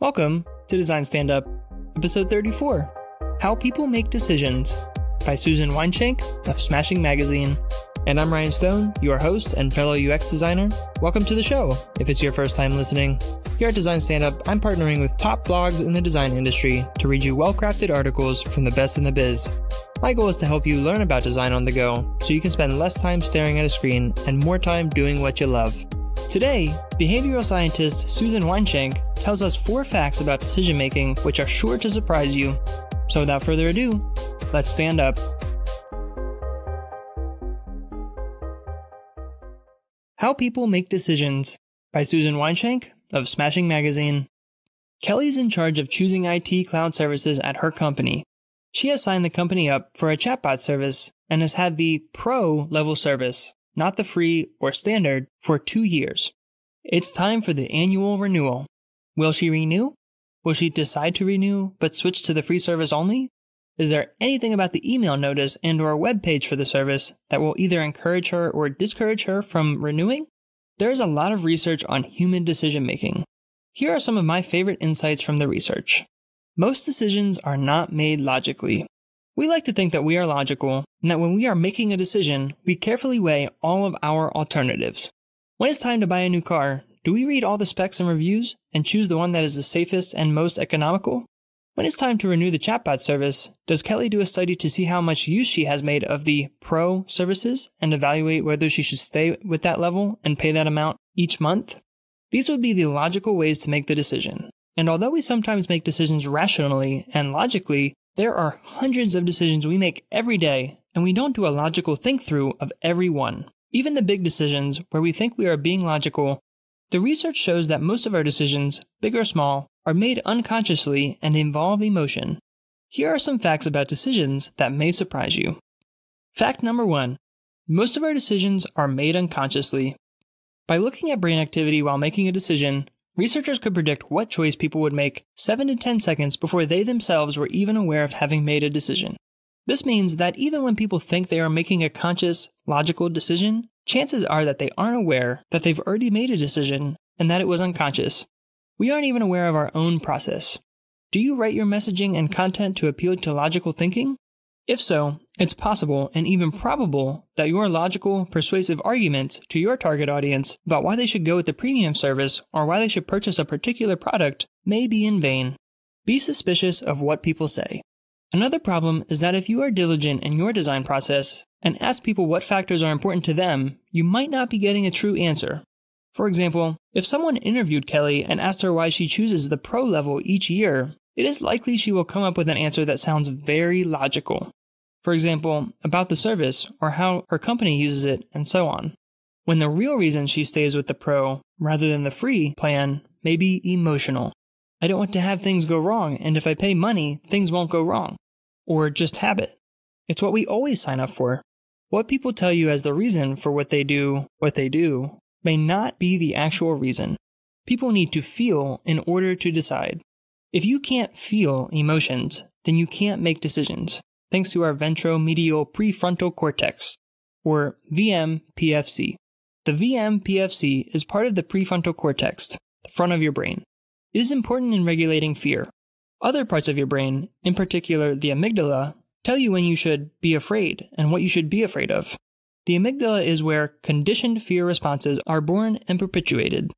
Welcome to Design Stand Up, episode 34 How People Make Decisions by Susan Weinschenk of Smashing Magazine. And I'm Ryan Stone, your host and fellow UX designer. Welcome to the show if it's your first time listening. Here at Design Stand Up, I'm partnering with top blogs in the design industry to read you well crafted articles from the best in the biz. My goal is to help you learn about design on the go so you can spend less time staring at a screen and more time doing what you love. Today, behavioral scientist Susan Weinschenk tells us four facts about decision making which are sure to surprise you. So without further ado, let's stand up. How People Make Decisions by Susan Weinschenk of Smashing Magazine. Kelly's in charge of choosing IT cloud services at her company. She has signed the company up for a chatbot service and has had the pro level service not the free or standard, for two years. It's time for the annual renewal. Will she renew? Will she decide to renew but switch to the free service only? Is there anything about the email notice and or web page for the service that will either encourage her or discourage her from renewing? There is a lot of research on human decision making. Here are some of my favorite insights from the research. Most decisions are not made logically. We like to think that we are logical and that when we are making a decision, we carefully weigh all of our alternatives. When it's time to buy a new car, do we read all the specs and reviews and choose the one that is the safest and most economical? When it's time to renew the chatbot service, does Kelly do a study to see how much use she has made of the pro services and evaluate whether she should stay with that level and pay that amount each month? These would be the logical ways to make the decision. And although we sometimes make decisions rationally and logically, there are hundreds of decisions we make every day, and we don't do a logical think through of every one. Even the big decisions where we think we are being logical, the research shows that most of our decisions, big or small, are made unconsciously and involve emotion. Here are some facts about decisions that may surprise you. Fact number one most of our decisions are made unconsciously. By looking at brain activity while making a decision, Researchers could predict what choice people would make 7 to 10 seconds before they themselves were even aware of having made a decision. This means that even when people think they are making a conscious, logical decision, chances are that they aren't aware that they've already made a decision and that it was unconscious. We aren't even aware of our own process. Do you write your messaging and content to appeal to logical thinking? If so, it's possible and even probable that your logical, persuasive arguments to your target audience about why they should go with the premium service or why they should purchase a particular product may be in vain. Be suspicious of what people say. Another problem is that if you are diligent in your design process and ask people what factors are important to them, you might not be getting a true answer. For example, if someone interviewed Kelly and asked her why she chooses the pro level each year, it is likely she will come up with an answer that sounds very logical. For example, about the service or how her company uses it and so on. When the real reason she stays with the pro rather than the free plan may be emotional. I don't want to have things go wrong, and if I pay money, things won't go wrong. Or just habit. It's what we always sign up for. What people tell you as the reason for what they do, what they do, may not be the actual reason. People need to feel in order to decide. If you can't feel emotions, then you can't make decisions thanks to our ventromedial prefrontal cortex, or VMPFC. The VMPFC is part of the prefrontal cortex, the front of your brain. It is important in regulating fear. Other parts of your brain, in particular the amygdala, tell you when you should be afraid and what you should be afraid of. The amygdala is where conditioned fear responses are born and perpetuated.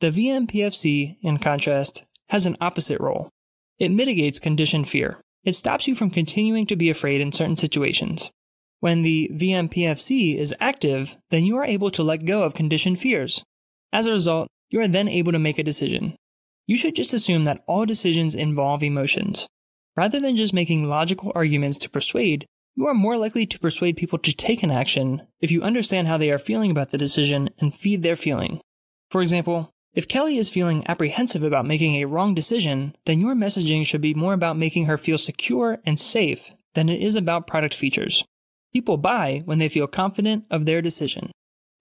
The VMPFC, in contrast, has an opposite role. It mitigates conditioned fear. It stops you from continuing to be afraid in certain situations. When the VMPFC is active, then you are able to let go of conditioned fears. As a result, you are then able to make a decision. You should just assume that all decisions involve emotions. Rather than just making logical arguments to persuade, you are more likely to persuade people to take an action if you understand how they are feeling about the decision and feed their feeling. For example, if Kelly is feeling apprehensive about making a wrong decision, then your messaging should be more about making her feel secure and safe than it is about product features. People buy when they feel confident of their decision.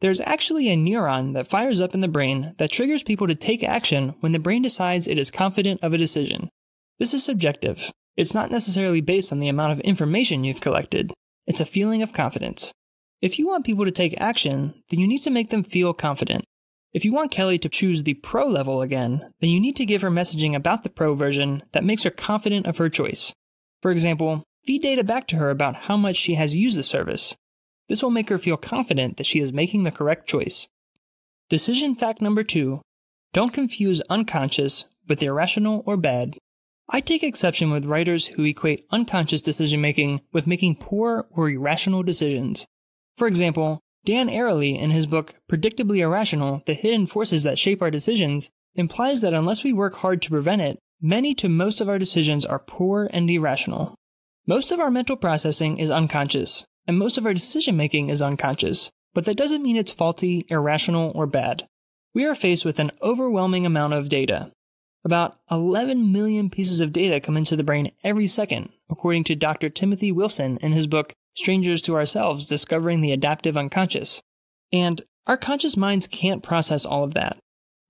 There's actually a neuron that fires up in the brain that triggers people to take action when the brain decides it is confident of a decision. This is subjective. It's not necessarily based on the amount of information you've collected. It's a feeling of confidence. If you want people to take action, then you need to make them feel confident. If you want Kelly to choose the Pro level again, then you need to give her messaging about the Pro version that makes her confident of her choice. For example, feed data back to her about how much she has used the service. This will make her feel confident that she is making the correct choice. Decision fact number two don't confuse unconscious with irrational or bad. I take exception with writers who equate unconscious decision making with making poor or irrational decisions. For example, Dan Ariely, in his book Predictably Irrational The Hidden Forces That Shape Our Decisions, implies that unless we work hard to prevent it, many to most of our decisions are poor and irrational. Most of our mental processing is unconscious, and most of our decision making is unconscious, but that doesn't mean it's faulty, irrational, or bad. We are faced with an overwhelming amount of data. About 11 million pieces of data come into the brain every second, according to Dr. Timothy Wilson in his book Strangers to Ourselves Discovering the Adaptive Unconscious. And our conscious minds can't process all of that.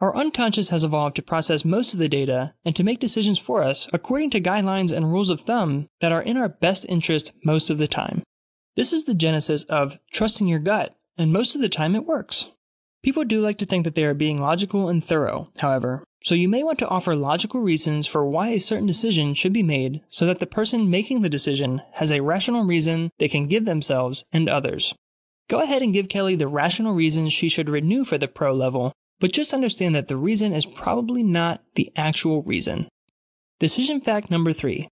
Our unconscious has evolved to process most of the data and to make decisions for us according to guidelines and rules of thumb that are in our best interest most of the time. This is the genesis of trusting your gut, and most of the time it works. People do like to think that they are being logical and thorough, however, so you may want to offer logical reasons for why a certain decision should be made so that the person making the decision has a rational reason they can give themselves and others. Go ahead and give Kelly the rational reasons she should renew for the pro level, but just understand that the reason is probably not the actual reason. Decision fact number three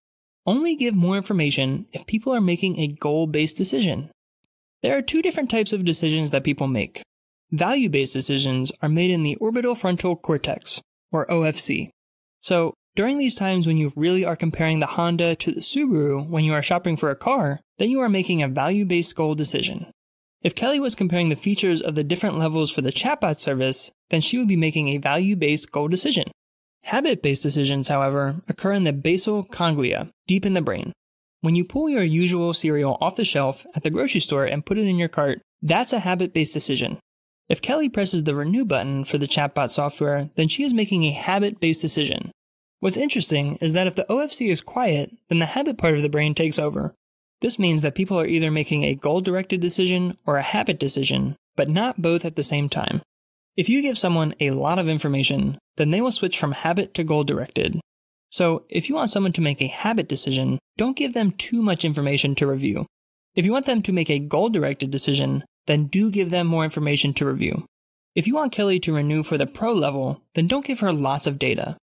only give more information if people are making a goal based decision. There are two different types of decisions that people make. Value based decisions are made in the orbital frontal cortex, or OFC. So, during these times when you really are comparing the Honda to the Subaru when you are shopping for a car, then you are making a value based goal decision. If Kelly was comparing the features of the different levels for the chatbot service, then she would be making a value based goal decision. Habit based decisions, however, occur in the basal ganglia, deep in the brain. When you pull your usual cereal off the shelf at the grocery store and put it in your cart, that's a habit based decision. If Kelly presses the renew button for the chatbot software, then she is making a habit based decision. What's interesting is that if the OFC is quiet, then the habit part of the brain takes over. This means that people are either making a goal directed decision or a habit decision, but not both at the same time. If you give someone a lot of information, then they will switch from habit to goal directed. So, if you want someone to make a habit decision, don't give them too much information to review. If you want them to make a goal directed decision, then do give them more information to review. If you want Kelly to renew for the pro level, then don't give her lots of data.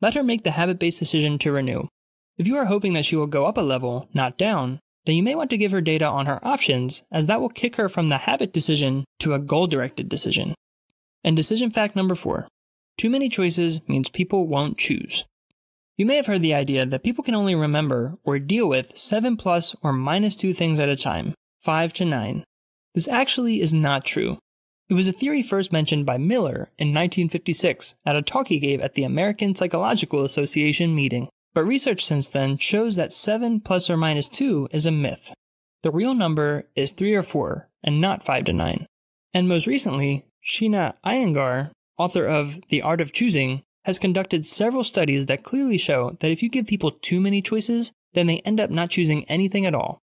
Let her make the habit based decision to renew. If you are hoping that she will go up a level, not down, then you may want to give her data on her options, as that will kick her from the habit decision to a goal directed decision. And decision fact number four too many choices means people won't choose. You may have heard the idea that people can only remember or deal with 7 plus or minus 2 things at a time, 5 to 9. This actually is not true. It was a theory first mentioned by Miller in 1956 at a talk he gave at the American Psychological Association meeting. But research since then shows that 7 plus or minus 2 is a myth. The real number is 3 or 4, and not 5 to 9. And most recently, Sheena Iyengar, author of The Art of Choosing, has conducted several studies that clearly show that if you give people too many choices, then they end up not choosing anything at all.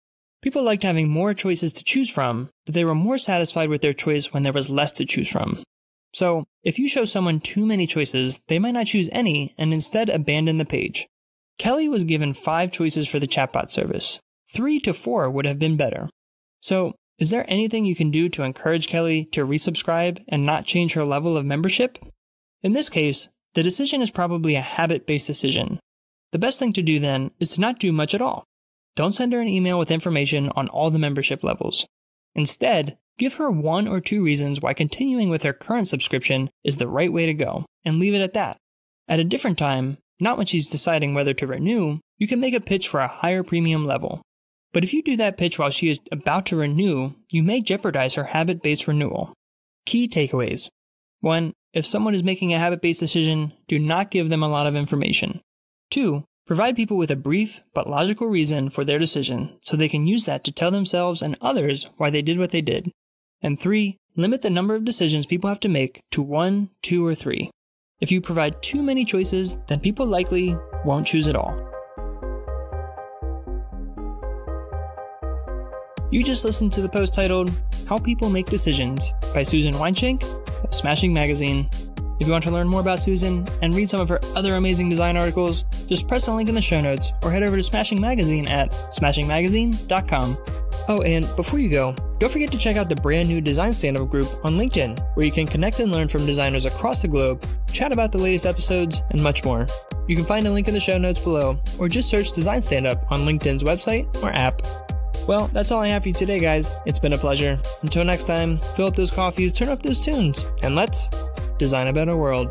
People liked having more choices to choose from, but they were more satisfied with their choice when there was less to choose from. So, if you show someone too many choices, they might not choose any and instead abandon the page. Kelly was given five choices for the chatbot service. Three to four would have been better. So, is there anything you can do to encourage Kelly to resubscribe and not change her level of membership? In this case, the decision is probably a habit based decision. The best thing to do then is to not do much at all. Don't send her an email with information on all the membership levels. Instead, give her one or two reasons why continuing with her current subscription is the right way to go, and leave it at that. At a different time, not when she's deciding whether to renew, you can make a pitch for a higher premium level. But if you do that pitch while she is about to renew, you may jeopardize her habit based renewal. Key takeaways 1. If someone is making a habit based decision, do not give them a lot of information. 2. Provide people with a brief but logical reason for their decision so they can use that to tell themselves and others why they did what they did. And 3. Limit the number of decisions people have to make to 1, 2, or 3. If you provide too many choices, then people likely won't choose at all. You just listened to the post titled, How People Make Decisions by Susan Weinschenk of Smashing Magazine. If you want to learn more about Susan and read some of her other amazing design articles, just press the link in the show notes or head over to Smashing Magazine at smashingmagazine.com. Oh, and before you go, don't forget to check out the brand new Design Stand Up group on LinkedIn, where you can connect and learn from designers across the globe, chat about the latest episodes, and much more. You can find a link in the show notes below, or just search Design Stand Up on LinkedIn's website or app. Well, that's all I have for you today, guys. It's been a pleasure. Until next time, fill up those coffees, turn up those tunes, and let's design a better world.